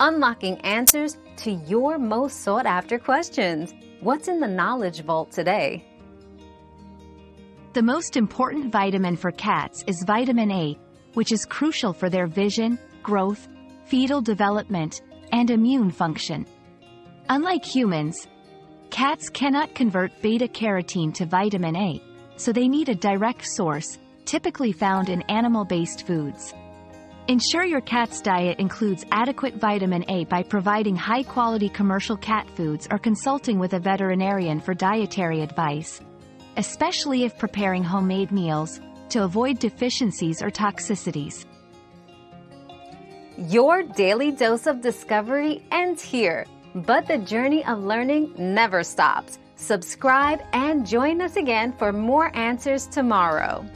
unlocking answers to your most sought after questions. What's in the Knowledge Vault today? The most important vitamin for cats is vitamin A, which is crucial for their vision, growth, fetal development, and immune function. Unlike humans, cats cannot convert beta-carotene to vitamin A, so they need a direct source, typically found in animal-based foods. Ensure your cat's diet includes adequate vitamin A by providing high-quality commercial cat foods or consulting with a veterinarian for dietary advice, especially if preparing homemade meals, to avoid deficiencies or toxicities. Your daily dose of discovery ends here, but the journey of learning never stops. Subscribe and join us again for more answers tomorrow.